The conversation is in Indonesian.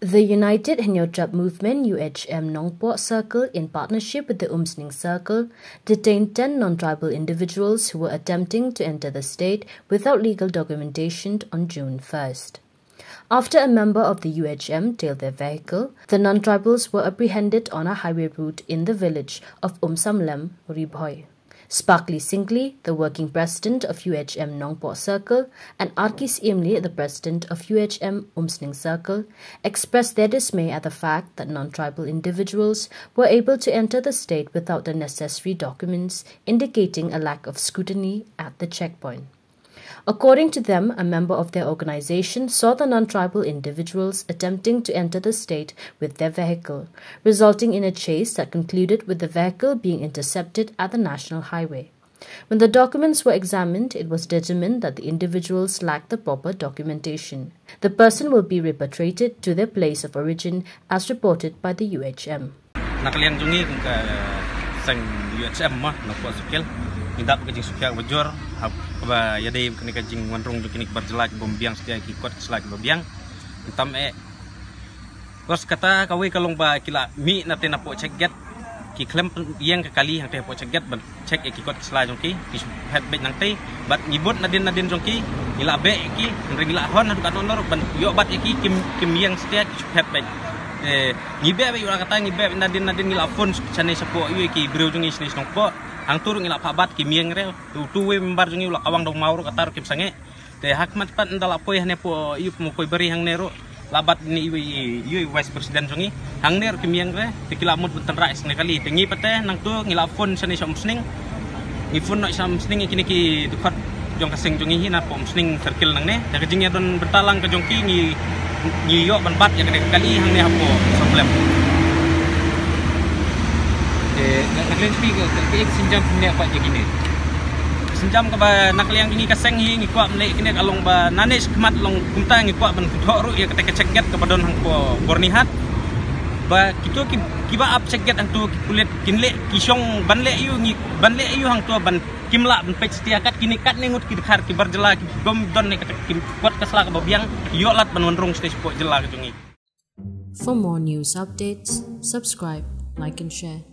The United Hanyotjap Movement UHM Nongpo Circle, in partnership with the Umsning Circle, detained 10 non-tribal individuals who were attempting to enter the state without legal documentation on June 1st. After a member of the UHM tailed their vehicle, the non-tribals were apprehended on a highway route in the village of Umsamlem, Ribhoi. Sparkly Singley, the working president of UHM Nongpo Circle, and Arkis Imli, the president of UHM Umsning Circle, expressed their dismay at the fact that non-tribal individuals were able to enter the state without the necessary documents, indicating a lack of scrutiny at the checkpoint. According to them, a member of their organization saw the non-tribal individuals attempting to enter the state with their vehicle, resulting in a chase that concluded with the vehicle being intercepted at the national highway. When the documents were examined, it was determined that the individuals lacked the proper documentation. The person will be repatriated to their place of origin as reported by the UHM. Indap kajing sukia wajor ba yadai kini kajing wanrung kini berjelak bombiang setia kikot selak bombiang entam e Kos kata kawai kalong ba kila mi nate na po check ki klem yang ke kali hang te po check get ban check e kikot selak jongki ki. Head bet nang te bat ngibut nadin nadin jongki ila be ki ring ila hon adu kanonor ban yo bat e ki kim kim yang setia head bet eh ngibe be yo kata ngibe nadin nadin ila phone chane sapo yu ki bro jongi sini snong po. Ang turung ila pabat ki mieng re tu tu we jungi ula kawang dong mauro katar kim sange. Te hakmat pat ndala poy hane po yu mo poy beri hang nero. Labat ni yu yu vice president jungi. Hang ner ki mieng re te kila mut buten rais ne kali. Te ngi nang tu ngila phone sani som sning. Ngi phone no sam sning kini ki tukot jong kasing jungi hina pom sning circle nang ne. Te kajing don bertalang ke jongki ngi New York ban bat yang dekat kali hang ni apa problem eh nak lain speak ke ke ek sinjam apa je gini sinjam ke nak yang gini kaseng hi ngi kuat melik kini kalong ba nanis kemat long kumta ngi kuat ban kudhok ru ya ketek ceket ke badon hang ko bornihat ba kito ki kiba ap ceket hang tu kulit kinle kisong banle yu ngi banle yu hang tu ban kimla ban pech kat kini kat nengut ki khar ki barjela ki gom don ne ketek kim kuat kasla ke babiang yo lat ban wonrong stage po jela ke For more news updates, subscribe, like and share.